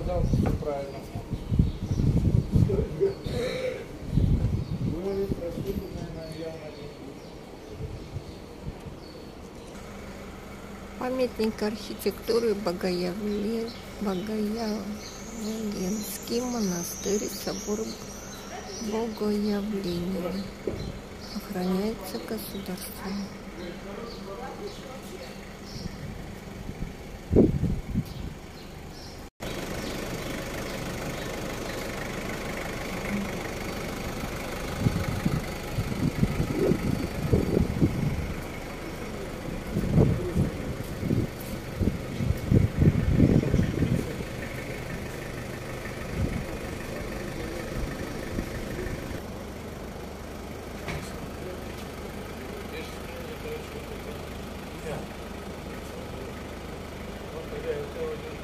Гадал, все правильно. Памятник архитектуры Богоявле, Богоявленский монастырь, собор Богоявления. Охраняется государством. Thank you.